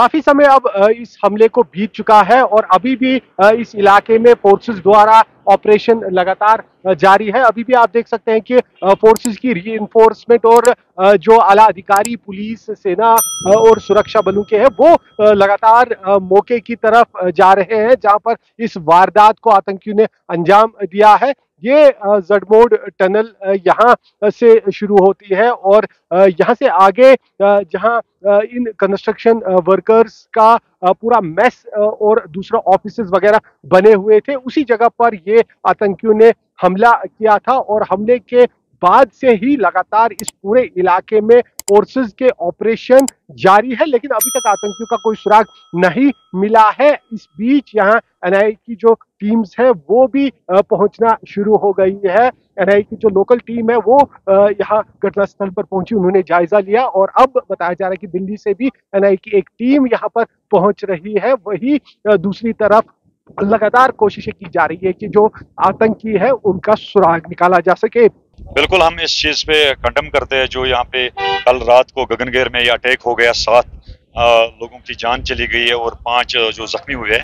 काफ़ी समय अब इस हमले को बीत चुका है और अभी भी इस इलाके में फोर्सेस द्वारा ऑपरेशन लगातार जारी है। अभी भी आप देख सकते हैं कि फोर्सेस की री और जो आला अधिकारी, पुलिस, सेना और सुरक्षा बलों के हैं, वो लगातार मौके की तरफ़ जा रहे हैं, जहाँ पर इस वारदात को आतंकियों ने अंजाम दिया है। ये जडमोड टनल यहाँ से शुरू होती है और यहाँ से आगे जहाँ इन कंस्ट्रक्शन वर्कर्स का पूरा मेस और दूसरा ऑफ़िस वगैरह बने हुए थे, उसी जगह पर ये आतंकियों ने हमला किया था और हमले के बाद से ही लगातार इस पूरे इलाके में फोर्सेस के ऑपरेशन जारी है, लेकिन अभी तक आतंकियों का कोई सुराग नहीं मिला है। इस बीच यहाँ एनआईए की जो टीम्स है, वो भी पहुँचना शुरू हो गई है। एनआईए की जो लोकल टीम है, वो यहाँ घटनास्थल पर पहुँची, उन्होंने जायजा लिया और अब बताया जा रहा है कि दिल्ली से भी एनआईए की एक टीम यहाँ पर पहुँच रही है। वही दूसरी तरफ़ लगातार कोशिशें की जा रही है कि जो आतंकी है, उनका सुराग निकाला जा सके। बिल्कुल हम इस चीज़ पे कंडम करते हैं, जो यहाँ पे कल रात को गगनगेर में यह अटैक हो गया, सात लोगों की जान चली गई है और पाँच जो जख्मी हुए हैं।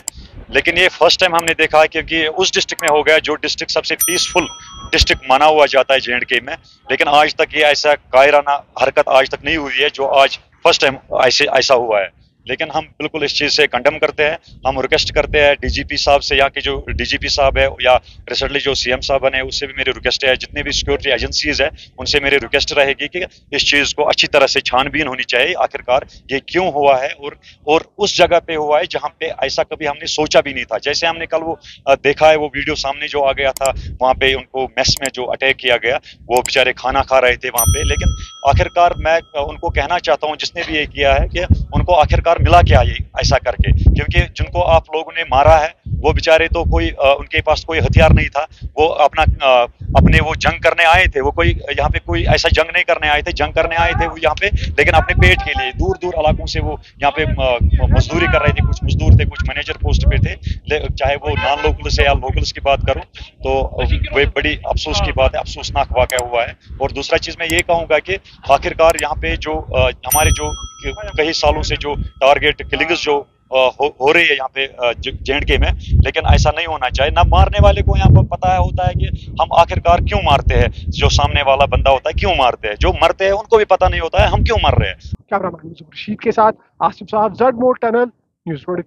लेकिन ये फ़र्स्ट टाइम हमने देखा है क्योंकि उस डिस्ट्रिक्ट में हो गया, जो डिस्ट्रिक्ट सबसे पीसफुल डिस्ट्रिक्ट माना हुआ जाता है जे के में। लेकिन आज तक ये ऐसा कायराना हरकत आज तक नहीं हुई है, जो आज फ़र्स्ट टाइम ऐसे, ऐसा हुआ है। लेकिन हम बिल्कुल इस चीज़ से कंडम करते हैं। हम रिक्वेस्ट करते हैं डीजीपी साहब से यहाँ के जो डीजीपी साहब है या रिसेंटली जो सीएम साहब बने, उससे भी मेरी रिक्वेस्ट है। जितने भी सिक्योरिटी एजेंसीज है, उनसे मेरी रिक्वेस्ट रहेगी कि इस चीज़ को अच्छी तरह से छानबीन होनी चाहिए। आखिरकार ये क्यों हुआ है और और उस जगह पे हुआ है जहाँ पे ऐसा कभी हमने सोचा भी नहीं था। जैसे हमने कल वो देखा है वो वीडियो सामने जो आ गया था, वहाँ पे उनको मेस में जो अटैक किया गया, वो बेचारे खाना खा रहे थे वहाँ पे। लेकिन आखिरकार मैं उनको कहना चाहता हूँ, जिसने भी ये किया है कि उनको आखिरकार मिला के आइए ऐसा करके। क्योंकि जिनको आप लोगों ने मारा है वो बेचारे तो कोई उनके पास कोई हथियार नहीं था। वो अपना अपने वो जंग करने आए थे। वो कोई, यहाँ पे कोई ऐसा जंग नहीं करने आए थे, जंग करने आए थे वो यहाँ पे, लेकिन अपने पेट के लिए दूर दूर इलाकों से वो यहाँ पे मजदूरी कर रहे थे। कुछ मजदूर थे, कुछ मैनेजर पोस्ट पे थे। चाहे वो नॉन लोकल से या लोकल्स की बात करूँ तो वो बड़ी अफसोस की बात है, अफसोसनाक वाक़ हुआ है। और दूसरा चीज़ मैं ये कहूँगा कि आखिरकार यहाँ पे जो हमारे जो, कई सालों से जो टारगेट किलिंग्स जो हो, हो रही है यहाँ पे जे के में लेकिन ऐसा नहीं होना चाहिए। ना मारने वाले को यहाँ पर पता है होता है कि हम आखिरकार क्यों मारते हैं? जो सामने वाला बंदा होता है क्यों मारते हैं? जो मरते हैं उनको भी पता नहीं होता है हम क्यों मर रहे हैं? कैमरा मैन के साथ आसिफ साहब जड मोड टनल न्यूज़ ट्वेंटी